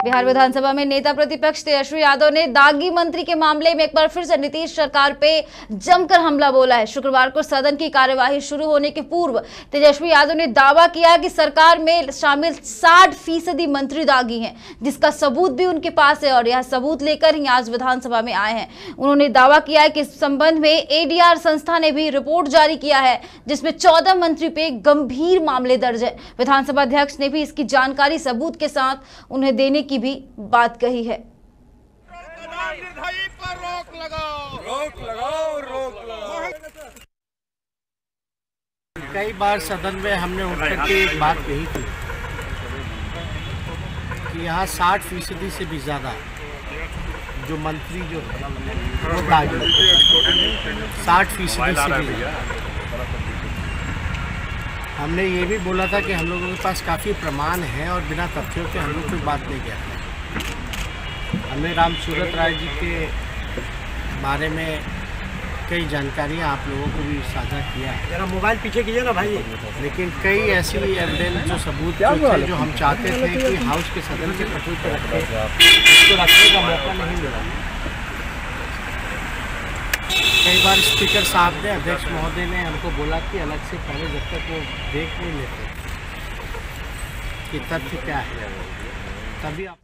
बिहार विधानसभा में नेता प्रतिपक्ष तेजस्वी यादव ने दागी मंत्री के मामले में एक बार फिर से नीतीश सरकार पे जमकर हमला बोला है। शुक्रवार को सदन की कार्यवाही शुरू होने के पूर्व तेजस्वी यादव ने दावा किया कि सरकार में शामिल 60 फ़ीसदी मंत्री दागी हैं, जिसका सबूत भी उनके पास है और यह सबूत लेकर ही आज विधानसभा में आए हैं। उन्होंने दावा किया है कि इस संबंध में एडीआर संस्था ने भी रिपोर्ट जारी किया है, जिसमें चौदह मंत्री पे गंभीर मामले दर्ज है। विधानसभा अध्यक्ष ने भी इसकी जानकारी सबूत के साथ उन्हें देने की भी बात कही है। कई बार सदन में हमने उठ करके एक बात कही थी कि यहाँ साठ फ़ीसदी से भी ज़्यादा जो मंत्री जो है, वो साठ फ़ीसदी से भी। हमने ये भी बोला था कि हम लोगों के पास काफ़ी प्रमाण है और बिना तथ्यों के हम लोग कोई बात नहीं कहते हमने राम सूरत राय जी के बारे में कई जानकारियाँ आप लोगों को भी साझा किया है। जरा मोबाइल पीछे कीजिए ना भाई। लेकिन कई ऐसी एविडेंस जो सबूत जो थे जो हम चाहते थे कि हाउस के सदन के पटल पर रखे उसको रखने का मौका नहीं मिला। कई बार स्पीकर साहब ने, अध्यक्ष महोदय ने हमको बोला कि अलग से पहले जब तक वो देख नहीं लेते, कि तथ्य क्या है। तभी आप